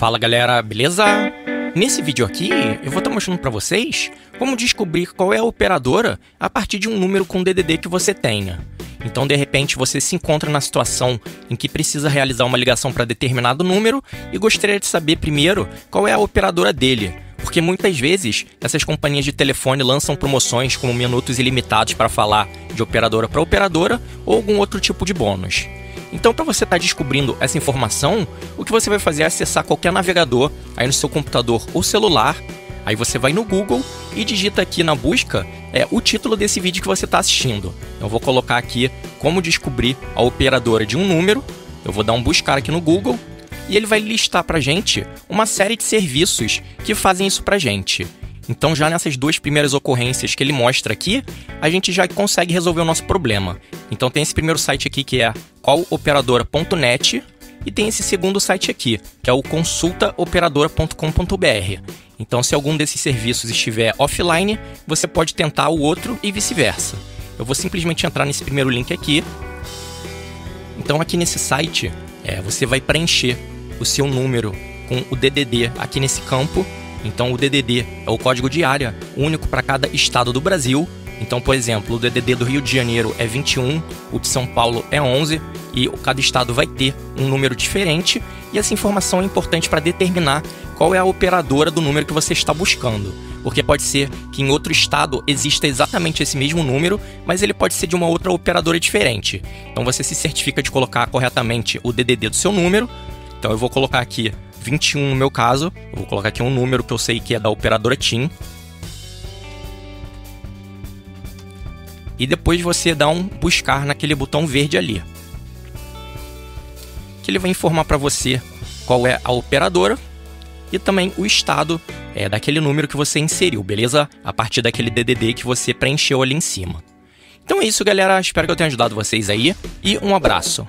Fala galera, beleza? Nesse vídeo aqui, eu vou estar mostrando para vocês como descobrir qual é a operadora a partir de um número com DDD que você tenha. Então, de repente, você se encontra na situação em que precisa realizar uma ligação para determinado número e gostaria de saber primeiro qual é a operadora dele. Porque muitas vezes essas companhias de telefone lançam promoções como minutos ilimitados para falar de operadora para operadora ou algum outro tipo de bônus. Então, para você estar tá descobrindo essa informação, o que você vai fazer é acessar qualquer navegador aí no seu computador ou celular. Aí você vai no Google e digita aqui na busca é, o título desse vídeo que você está assistindo. Eu vou colocar aqui como descobrir a operadora de um número. Eu vou dar um buscar aqui no Google e ele vai listar para gente uma série de serviços que fazem isso para gente. Então, já nessas duas primeiras ocorrências que ele mostra aqui, a gente já consegue resolver o nosso problema. Então, tem esse primeiro site aqui que é qualoperadora.net e tem esse segundo site aqui, que é o consultaoperadora.com.br. Então, se algum desses serviços estiver offline, você pode tentar o outro e vice-versa. Eu vou simplesmente entrar nesse primeiro link aqui. Então, aqui nesse site, é, você vai preencher o seu número com o DDD aqui nesse campo então o DDD é o código de área único para cada estado do Brasil. Então, por exemplo, o DDD do Rio de Janeiro é 21, o de São Paulo é 11 e cada estado vai ter um número diferente. E essa informação é importante para determinar qual é a operadora do número que você está buscando. Porque pode ser que em outro estado exista exatamente esse mesmo número, mas ele pode ser de uma outra operadora diferente. Então você se certifica de colocar corretamente o DDD do seu número. Então eu vou colocar aqui 21 no meu caso. Vou colocar aqui um número que eu sei que é da operadora TIM. E depois você dá um buscar naquele botão verde ali. Que ele vai informar para você qual é a operadora e também o estado é, daquele número que você inseriu, beleza? A partir daquele DDD que você preencheu ali em cima. Então é isso, galera. Espero que eu tenha ajudado vocês aí e um abraço.